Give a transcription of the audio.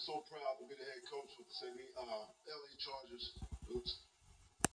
so proud to be the head coach with the Uh, LA Chargers. It's